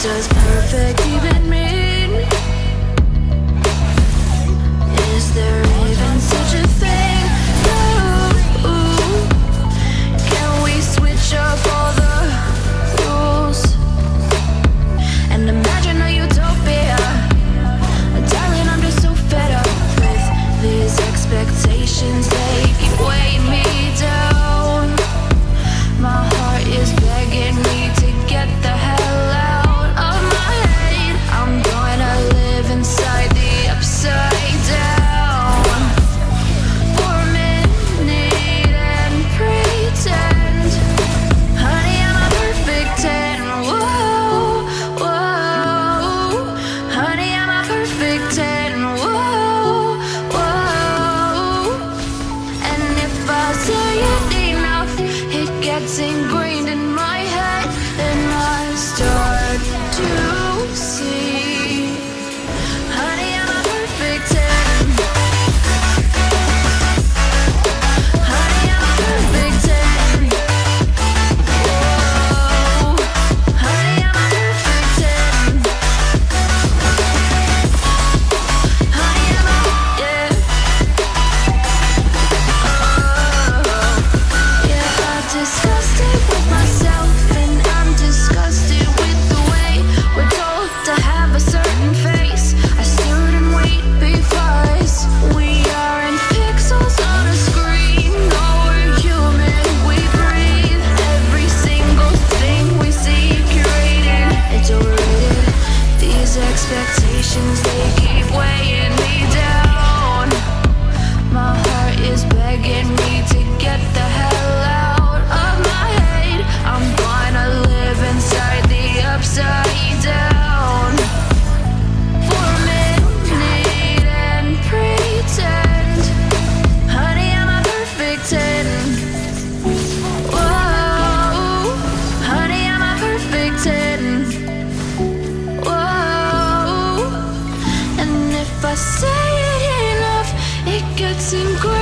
just perfect, even me. I say it enough, it gets ingrained.